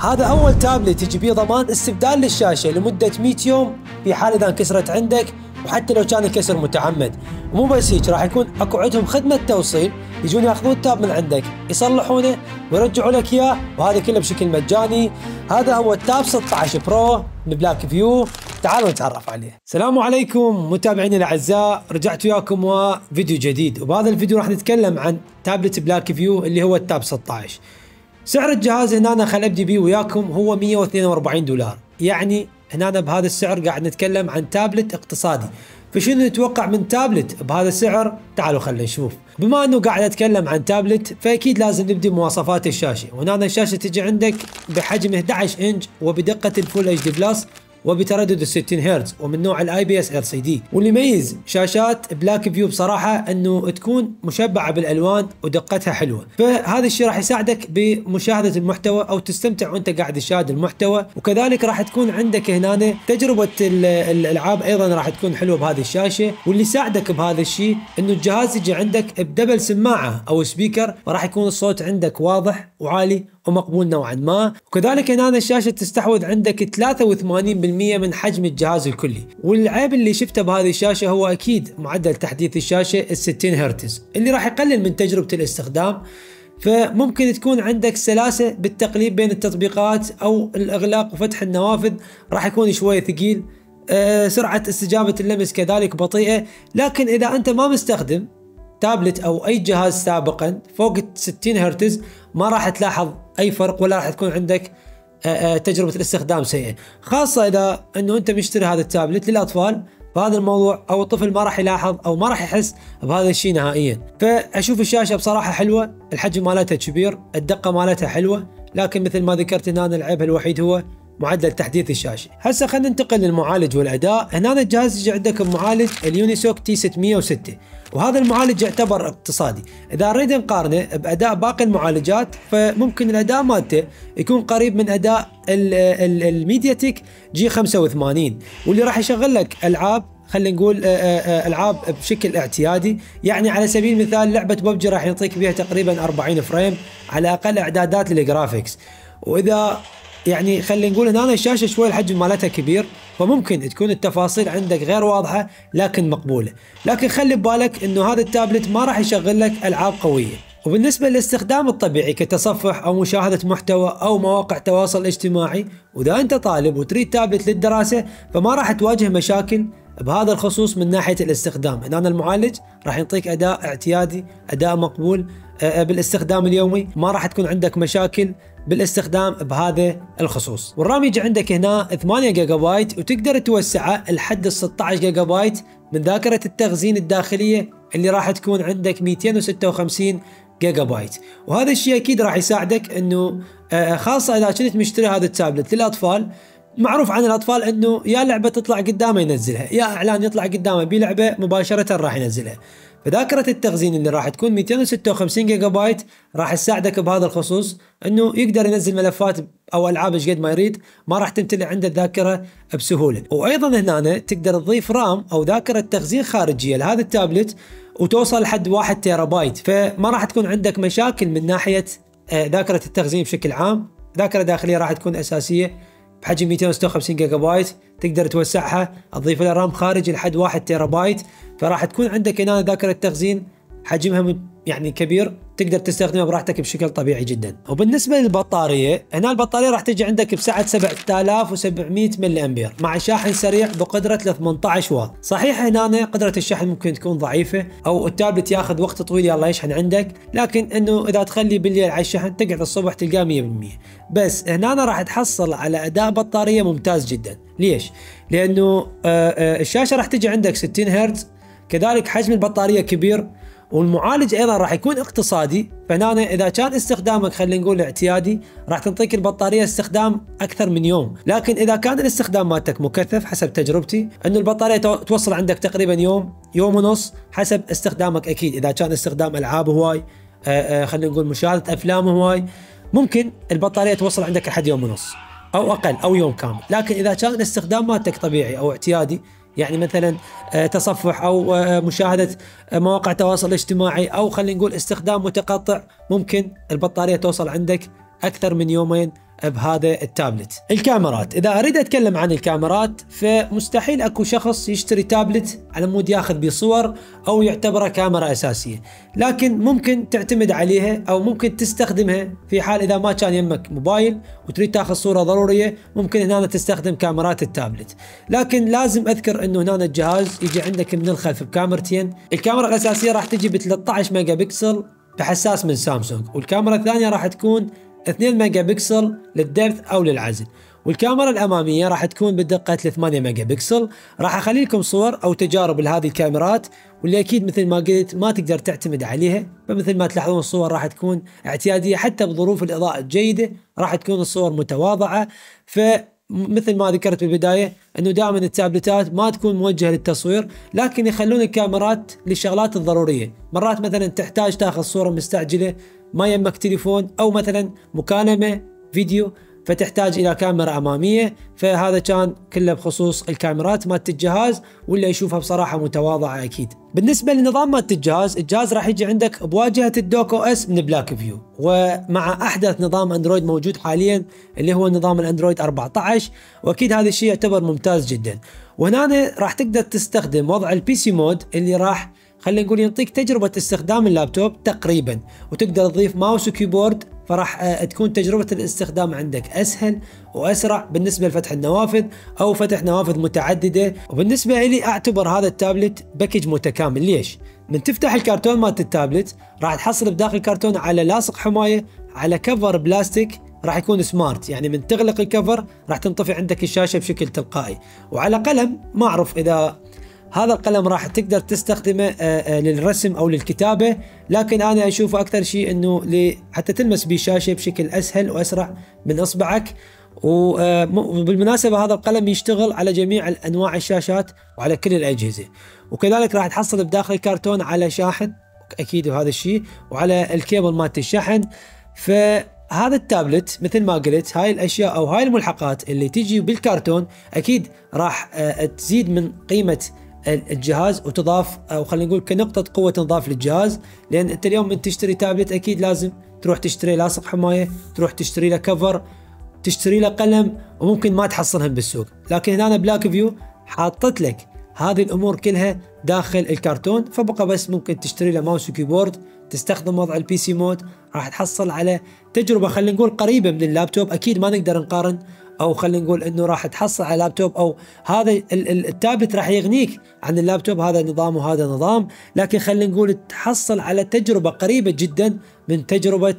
هذا أول تابلت يجي بيه ضمان استبدال للشاشة لمدة 100 يوم. في حال إذا انكسرت عندك وحتى لو كان الكسر متعمد. ومو بس هيك راح يكون أكو عندهم خدمة توصيل يجون ياخذون ال tab من عندك يصلحونه ويرجعوا لك إياه وهذا كله بشكل مجاني. هذا هو ال Tab 16 Pro من Blackview تعالوا نتعرف عليه. السلام عليكم متابعيني الأعزاء. رجعت وياكم وفيديو جديد. وبهذا الفيديو راح نتكلم عن تابلت Blackview اللي هو ال Tab 16 سعر الجهاز هنا أنا خل أبدي بيه وياكم هو 142 دولار. يعني هنا بهذا السعر قاعد نتكلم عن تابلت اقتصادي. فشنو نتوقع من تابلت بهذا السعر؟ تعالوا خلينا نشوف. بما أنه قاعد اتكلم عن تابلت فأكيد لازم نبدي بمواصفات الشاشة. وهنا الشاشة تجي عندك بحجم 11 إنش وبدقة ال Full HD Plus وبتردد ال 60 هرتز ومن نوع ال IPS LCD واللي يميز شاشات Blackview بصراحة إنه تكون مشبعة بالألوان ودقتها حلوة. فهذا الشيء راح يساعدك بمشاهدة المحتوى أو تستمتع وأنت قاعد تشاهد المحتوى. وكذلك راح تكون عندك هنا تجربة الألعاب أيضا راح تكون حلوة بهذه الشاشة. واللي يساعدك بهذا الشيء إنه الجهاز يجي عندك بدبل سماعة أو سبيكر وراح يكون الصوت عندك واضح وعالي ومقبول نوعا ما. وكذلك هنا الشاشة تستحوذ عندك 83% من حجم الجهاز الكلي. والعيب اللي شفته بهذه الشاشة هو أكيد معدل تحديث الشاشة ال 60 هرتز اللي راح يقلل من تجربة الاستخدام. فممكن تكون عندك سلاسة بالتقليب بين التطبيقات أو الإغلاق وفتح النوافذ راح يكون شوية ثقيل. أه سرعة استجابة اللمس كذلك بطيئة. لكن إذا أنت ما مستخدم تابلت أو أي جهاز سابقا فوق 60 هرتز ما راح تلاحظ أي فرق ولا راح تكون عندك تجربة الاستخدام سيئة. خاصة إذا إنه أنت مشتري هذا التابلت للأطفال فهذا الموضوع أو الطفل ما راح يلاحظ أو ما راح يحس بهذا الشيء نهائيا. فأشوف الشاشة بصراحة حلوة الحجم مالتها كبير الدقة مالتها حلوة لكن مثل ما ذكرت هنا العيب الوحيد هو معدل تحديث الشاشه هسه خلينا ننتقل للمعالج والأداء. هنا الجهاز يجي عندك بمعالج ال Unisoc T606 وهذا المعالج يعتبر اقتصادي. إذا نريد نقارنه بأداء باقي المعالجات فممكن الأداء مالته يكون قريب من أداء ال MediaTek G85 واللي راح يشغل لك ألعاب خلينا نقول ألعاب بشكل اعتيادي. يعني على سبيل المثال لعبة ببجي راح يعطيك بها تقريبا 40 frame على أقل إعدادات لل graphics. وإذا يعني خلينا نقول هنا الشاشة شوي الحجم مالتها كبير فممكن تكون التفاصيل عندك غير واضحة لكن مقبولة. لكن خلي ببالك إنه هذا التابلت ما راح يشغل لك ألعاب قوية. وبالنسبة للاستخدام الطبيعي كتصفح أو مشاهدة محتوى أو مواقع تواصل اجتماعي وإذا أنت طالب وتريد تابلت للدراسة فما راح تواجه مشاكل بهذا الخصوص من ناحية الاستخدام. هنا المعالج راح يعطيك أداء اعتيادي أداء مقبول بالاستخدام اليومي ما راح تكون عندك مشاكل بالاستخدام بهذا الخصوص. وال RAM يجي عندك هنا 8 جيجا بايت وتقدر توسعه لحد 16 جيجا بايت من ذاكرة التخزين الداخلية اللي راح تكون عندك 256 جيجا بايت. وهذا الشيء أكيد راح يساعدك إنه خاصة إذا كنت مشتري هذا التابلت للأطفال معروف عن الأطفال إنه يا لعبة تطلع قدامه ينزلها يا أعلان يطلع قدامه بلعبة مباشرة راح ينزلها. فذاكرة التخزين اللي راح تكون 256 جيجا بايت راح تساعدك بهذا الخصوص إنه يقدر ينزل ملفات أو ألعاب إيش قد ما يريد ما راح تمتلئ عنده الذاكرة بسهولة. وأيضا هنا تقدر تضيف RAM أو ذاكرة تخزين خارجية لهذا التابلت وتوصل لحد 1 تيرا بايت فما راح تكون عندك مشاكل من ناحية ذاكرة التخزين بشكل عام. ذاكرة داخلية راح تكون أساسية بحجم 256 جيجا بايت تقدر توسعها تضيف لها RAM خارجي لحد 1 تيرا بايت فراح تكون عندك هنا ذاكرة تخزين حجمها يعني كبير تقدر تستخدمها براحتك بشكل طبيعي جدا. وبالنسبة للبطارية هنا البطارية راح تجي عندك بسعة 7700 ملي امبير مع شاحن سريع بقدرة 18 واط. صحيح هنا قدرة الشحن ممكن تكون ضعيفة أو التابلت ياخذ وقت طويل يلا يشحن عندك لكن إنه إذا تخلي بالليل على الشحن تقعد الصبح تلقاه 100% بس هنا راح تحصل على اداء بطارية ممتاز جدا. ليش؟ لأنه الشاشة راح تجي عندك 60 هرتز كذلك حجم البطارية كبير والمعالج أيضا راح يكون اقتصادي. فهنا إذا كان استخدامك خلينا نقول اعتيادي راح تعطيك البطارية استخدام أكثر من يوم. لكن إذا كان الاستخدام مالتك مكثف حسب تجربتي إنه البطارية توصل عندك تقريبا يوم يوم ونص حسب استخدامك أكيد. إذا كان استخدام ألعاب هواي خلينا نقول مشاهدة أفلام هواي ممكن البطارية توصل عندك لحد يوم ونص أو أقل أو يوم كامل. لكن إذا كان الاستخدام مالتك طبيعي أو اعتيادي يعني مثلا تصفح أو مشاهدة مواقع تواصل اجتماعي أو خلينا نقول استخدام متقطع ممكن البطارية توصل عندك أكثر من يومين بهذا التابلت. الكاميرات. إذا أريد أتكلم عن الكاميرات فمستحيل أكو شخص يشتري تابلت على مود ياخذ بيه صور أو يعتبره كاميرا أساسية. لكن ممكن تعتمد عليها أو ممكن تستخدمها في حال إذا ما كان يمك موبايل وتريد تاخذ صورة ضرورية ممكن هنا تستخدم كاميرات التابلت. لكن لازم أذكر إنه هنا الجهاز يجي عندك من الخلف بكاميرتين. الكاميرا الأساسية راح تجي ب 13 ميجا بكسل بحساس من سامسونج والكاميرا الثانية راح تكون 2 ميجا بكسل لل depth أو للعزل. والكاميرا الأمامية راح تكون بدقه 8 ميجا بكسل راح اخلي لكم صور أو تجارب لهذه الكاميرات واللي أكيد مثل ما قلت ما تقدر تعتمد عليها. فمثل ما تلاحظون الصور راح تكون اعتيادية حتى بظروف الإضاءة الجيدة راح تكون الصور متواضعة. ف مثل ما ذكرت بالبداية إنه دائما التابلتات ما تكون موجهة للتصوير لكن يخلون الكاميرات للشغلات الضرورية، مرات مثلا تحتاج تأخذ صورة مستعجلة ما يمك تليفون أو مثلا مكالمة فيديو. فتحتاج إلى كاميرا أمامية فهذا كان كله بخصوص الكاميرات مالت الجهاز واللي يشوفها بصراحة متواضعة أكيد. بالنسبة لنظام مالت الجهاز، الجهاز راح يجي عندك بواجهة ال Doke OS من Blackview ومع أحدث نظام أندرويد موجود حاليا اللي هو نظام الأندرويد 14 وأكيد هذا الشيء يعتبر ممتاز جدا. وهنا راح تقدر تستخدم وضع ال PC mode اللي راح خلينا نقول يعطيك تجربة استخدام اللابتوب تقريبا وتقدر تضيف mouse و keyboard فراح آه، تكون تجربة الاستخدام عندك أسهل وأسرع بالنسبة لفتح النوافذ أو فتح نوافذ متعددة. وبالنسبة لي أعتبر هذا التابلت package متكامل. ليش؟ من تفتح الكرتون مالت التابلت راح تحصل بداخل الكرتون على لاصق حماية على كفر بلاستيك راح يكون سمارت يعني من تغلق الكفر راح تنطفي عندك الشاشة بشكل تلقائي. وعلى قلم ما أعرف إذا هذا القلم راح تقدر تستخدمه آه، آه، للرسم أو للكتابة. لكن أنا اشوفه أكثر شيء إنه حتى تلمس به الشاشه بشكل أسهل وأسرع من إصبعك. آه، وبالمناسبة هذا القلم يشتغل على جميع أنواع الشاشات وعلى كل الأجهزة. وكذلك راح تحصل بداخل الكرتون على شاحن أكيد وهذا الشيء وعلى الكيبل مالت الشحن فهذا التابلت مثل ما قلت هاي الأشياء أو هاي الملحقات اللي تجي بالكرتون أكيد راح تزيد من قيمة الجهاز وتضاف أو خلينا نقول كنقطة قوة تنضاف للجهاز. لأن أنت اليوم من تشتري تابلت أكيد لازم تروح تشتري لاصق حمايه تروح تشتري له cover تشتري له قلم وممكن ما تحصلهم بالسوق. لكن هنا Blackview حاطت لك هذه الأمور كلها داخل الكرتون. فبقى بس ممكن تشتري له mouse و keyboard تستخدم وضع ال PC mode راح تحصل على تجربة خلينا نقول قريبة من اللابتوب. أكيد ما نقدر نقارن أو خلينا نقول إنه راح تحصل على لابتوب أو هذا التابلت راح يغنيك عن اللابتوب هذا نظام وهذا نظام. لكن خلينا نقول تحصل على تجربة قريبة جدا من تجربة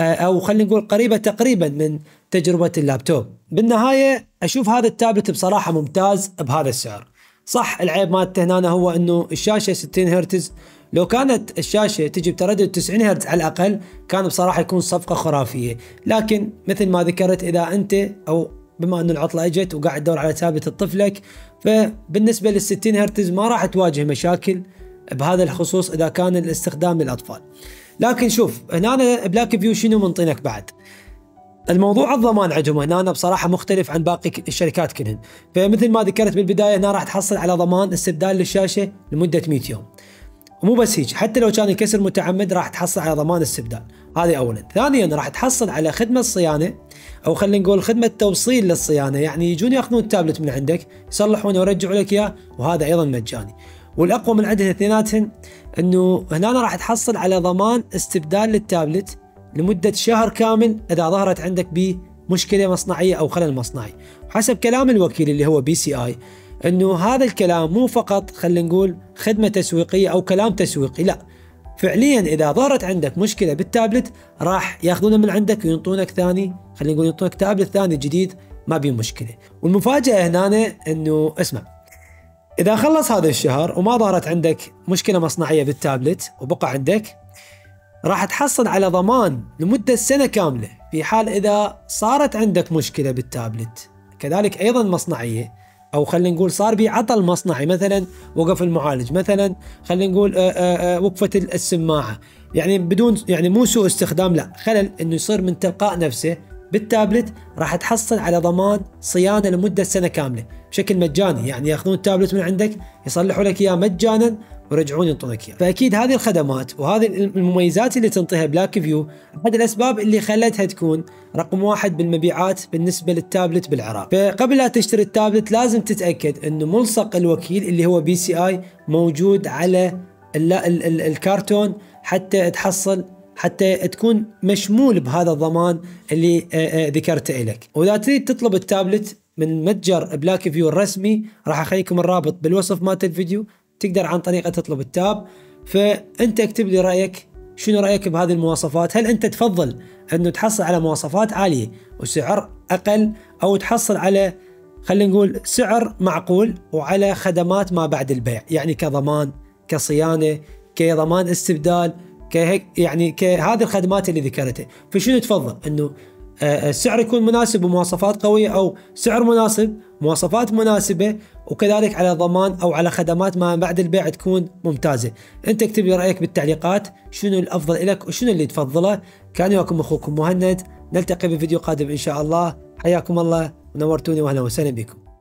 آه، أو خلينا نقول قريبة تقريبا من تجربة اللابتوب. بالنهاية أشوف هذا التابلت بصراحة ممتاز بهذا السعر. صح العيب مالته هنا هو إنه الشاشة 60 هرتز. لو كانت الشاشة تجي بتردد 90 هرتز على الأقل كان بصراحة يكون صفقة خرافية. لكن مثل ما ذكرت إذا أنت أو بما أنه العطلة إجت وقاعد تدور على ثابت طفلك فبالنسبة لل 60 هرتز ما راح تواجه مشاكل بهذا الخصوص إذا كان الاستخدام للأطفال. لكن شوف هنا بلاك فيو شنو منطينك بعد؟ الموضوع الضمان عندهم هنا بصراحة مختلف عن باقي الشركات كلهن فمثل ما ذكرت بالبداية هنا راح تحصل على ضمان استبدال للشاشة لمدة 100 يوم ومو بس هيك حتى لو كان الكسر متعمد راح تحصل على ضمان استبدال. هذه اولا. ثانيا راح تحصل على خدمة صيانة أو خلينا نقول خدمة توصيل للصيانة. يعني يجون يأخذون التابلت من عندك يصلحونه ويرجعوا لك إياه وهذا أيضا مجاني. والأقوى من عندهم اثنيناتهم إنه هنا راح تحصل على ضمان استبدال للتابلت لمدة شهر كامل إذا ظهرت عندك بمشكلة مصنعية أو خلل مصنعي. حسب كلام الوكيل اللي هو بي سي آي إنه هذا الكلام مو فقط خلينا نقول خدمة تسويقية أو كلام تسويقي لا. فعليا إذا ظهرت عندك مشكلة بالتابلت راح ياخذونه من عندك وينطونك ثاني خلينا نقول ينطونك تابلت ثاني جديد ما بيه مشكلة. والمفاجأة هنا إنه اسمع إذا خلص هذا الشهر وما ظهرت عندك مشكلة مصنعية بالتابلت وبقى عندك راح تحصل على ضمان لمدة سنة كاملة في حال إذا صارت عندك مشكلة بالتابلت. كذلك أيضا مصنعية أو خلينا نقول صار بي عطل مصنعي مثلا وقف المعالج مثلا خلينا نقول آآ آآ وقفت السماعة. يعني بدون يعني مو سوء استخدام لا. خلل إنه يصير من تلقاء نفسه بالتابلت راح تحصل على ضمان صيانة لمدة سنة كاملة. بشكل مجاني. يعني ياخذون التابلت من عندك يصلحوا لك إياه مجانا ويرجعون ينطونك اياه فأكيد هذه الخدمات وهذه المميزات اللي تنطيها بلاك فيو أحد الأسباب اللي خلتها تكون رقم واحد بالمبيعات بالنسبة للتابلت بالعراق. فقبل لا تشتري التابلت لازم تتأكد إنه ملصق الوكيل اللي هو بي سي آي موجود على ال ال ال الكرتون حتى تحصل حتى تكون مشمول بهذا الضمان اللي ذكرته لك وإذا تريد تطلب التابلت من متجر بلاك فيو الرسمي راح أخليكم الرابط بالوصف مالت الفيديو. تقدر عن طريقه تطلب التاب. فأنت اكتب لي رأيك شنو رأيك بهذه المواصفات؟ هل أنت تفضل انه تحصل على مواصفات عالية وسعر أقل أو تحصل على خلينا نقول سعر معقول وعلى خدمات ما بعد البيع؟ يعني كضمان كصيانة كضمان استبدال كهيك يعني كهذه الخدمات اللي ذكرتها. فشنو تفضل؟ إنه آه، السعر يكون مناسب ومواصفات قوية أو سعر مناسب مواصفات مناسبة وكذلك على ضمان أو على خدمات ما بعد البيع تكون ممتازة. أنت اكتب لي رأيك بالتعليقات شنو الأفضل لك وشنو اللي تفضله. كان وياكم أخوكم مهند. نلتقي بفيديو قادم إن شاء الله. حياكم الله. ونورتوني واهلا وسهلا بكم.